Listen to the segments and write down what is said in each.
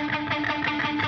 ¡Gracias!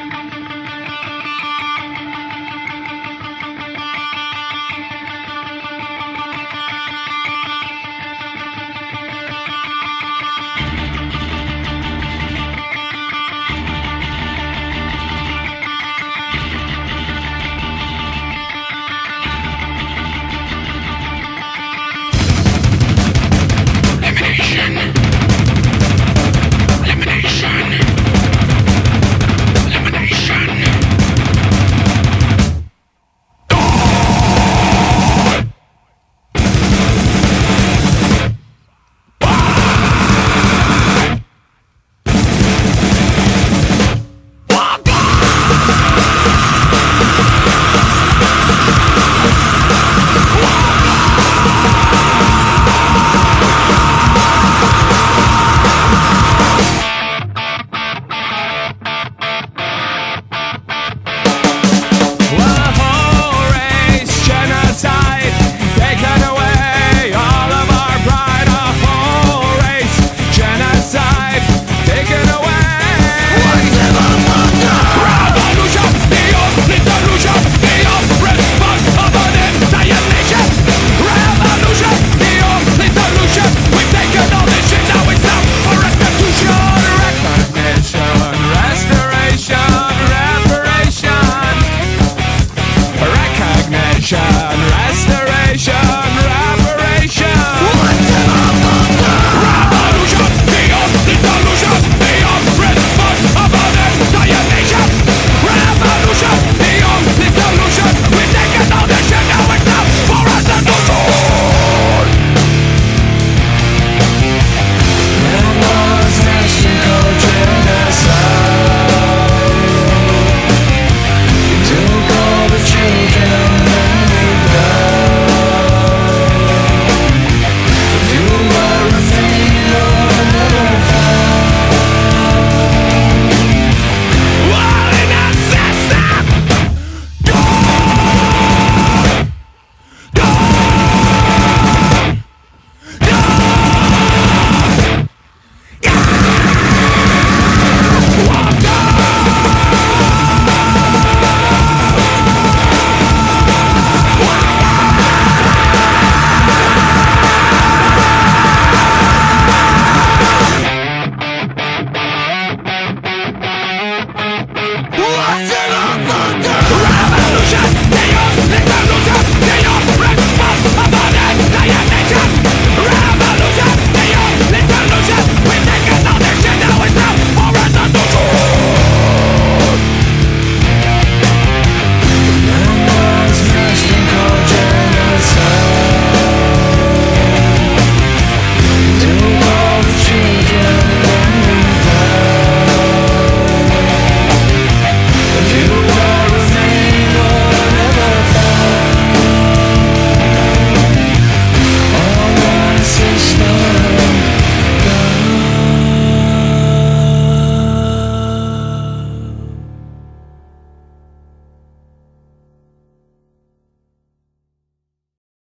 sunshine.